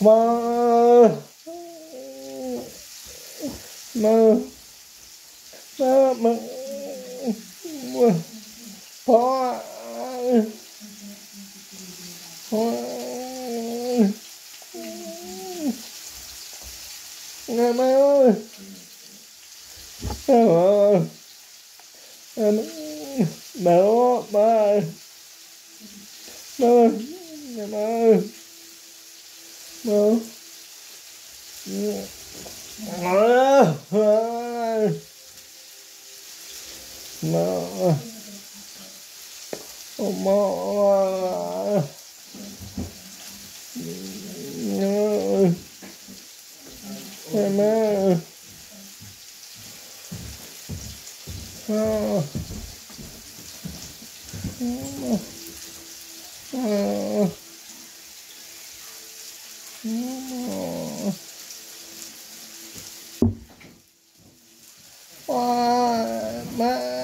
mơ mơ mơ mơ mơ phó phó ngày mai ơi mẹ ơi mẹ ơi mẹ ơi mẹ ơi Oh. Oh. Why, man?